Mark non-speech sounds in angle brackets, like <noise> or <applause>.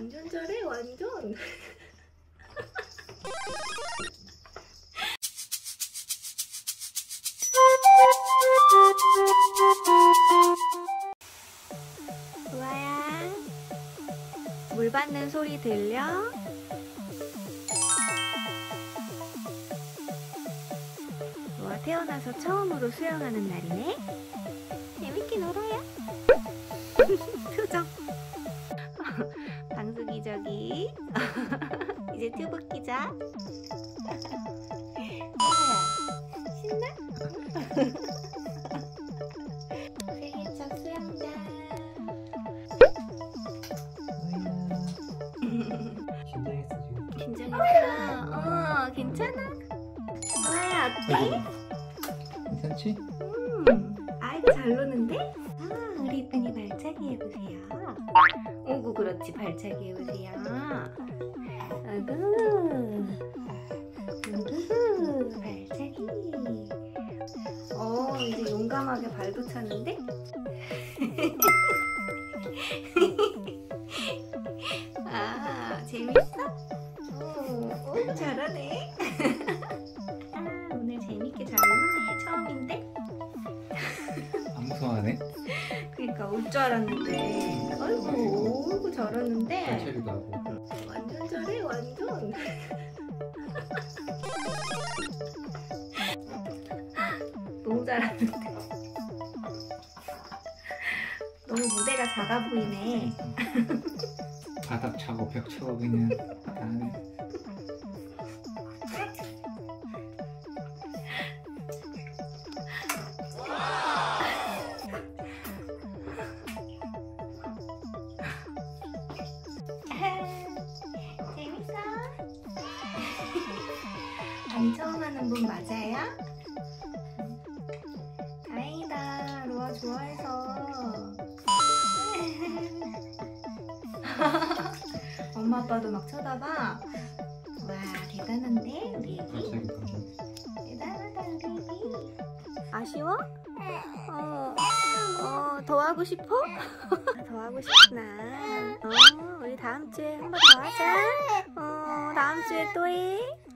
완전 잘해 완전. <laughs> 우아야 물 받는 소리 들려? 우아 태어나서 처음으로 수영하는 날이네? 재밌게 놀아요 <laughs> 표정 저기 <laughs> 이제 튜브 끼자 신나? 생일 첫 수영장 긴장했어 지금. 긴장했어. 어, 괜찮아? 아야, 어때? 괜찮지? 음, 아이고, 잘 노는데? 아, 우리 이쁜이 발차기 해보세요. 오구, 그렇지, 발차기 해보세요. 아구, 발차기. 어, 이제 용감하게 발도 차는데? <laughs> 아, 재밌어? 오, 오 잘하네. 안 무서워하네? 그러니까 올 줄 알았는데. 아이고, 잘하는데. 발차기도 하고. 완전 잘해, 완전. <laughs> 너무 잘하는데. 너무 무대가 작아 보이네. 바닥 차고 벽 차고 그냥 다 하네. 안 처음 하는 분 맞아요? 다행이다. 로아 좋아해서. <laughs> 엄마 아빠도 막 쳐다봐. 와 대단한데 우리 애기. 대단하다 우리 애기. 아쉬워? <laughs> 어, 어, 더 하고 싶어? <laughs> 더 하고 싶구나. 어, 우리 다음 주에 한 번 더 하자. 어, 다음 주에 또 해. 응.